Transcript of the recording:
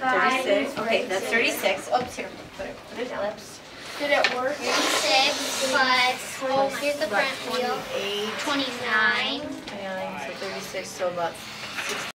Thirty-six, okay, that's thirty-six. Oh, Oops, here, put it, put it down. Did it work? 36 plus, well, here's the front wheel, 29. twenty-nine, so thirty-six, so about